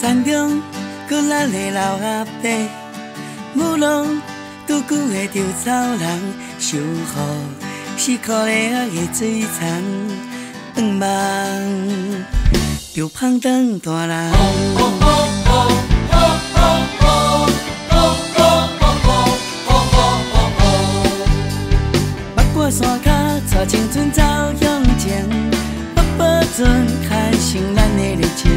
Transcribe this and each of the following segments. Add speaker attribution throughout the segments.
Speaker 1: 山中搁咱的老阿伯，舞龙拄久的稻草人，守护四苦的水田，长梦就胖当大人。八卦山脚，带青春走向前，步步准，看成咱的热情。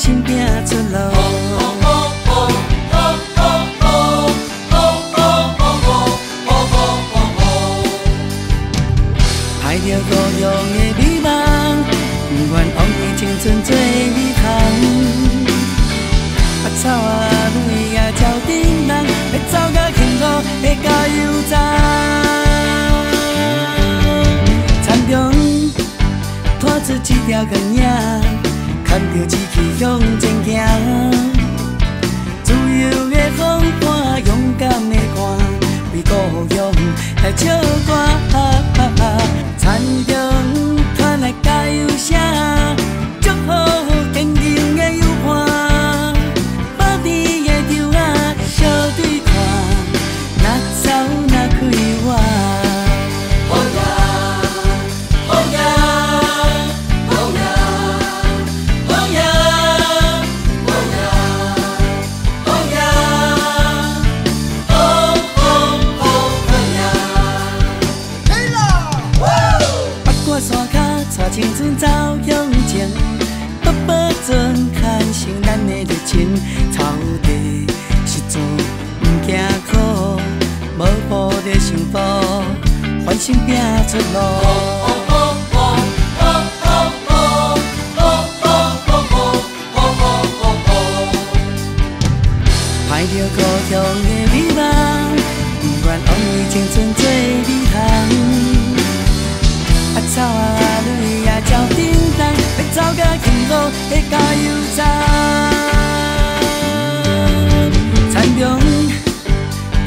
Speaker 1: 心拼出路。排着故乡的美梦，不愿枉费青春做米汤。啊草啊，蕊啊，鸟顶人，要走甲幸福的加油站。出一条光影，牵着志气向前行。自由的风青春走向前，步步准，看成咱的热情。草地是做毋惊苦，无步就幸福，翻身拼出路。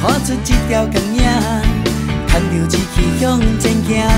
Speaker 1: 拖出一条光影，牵着志气向前行。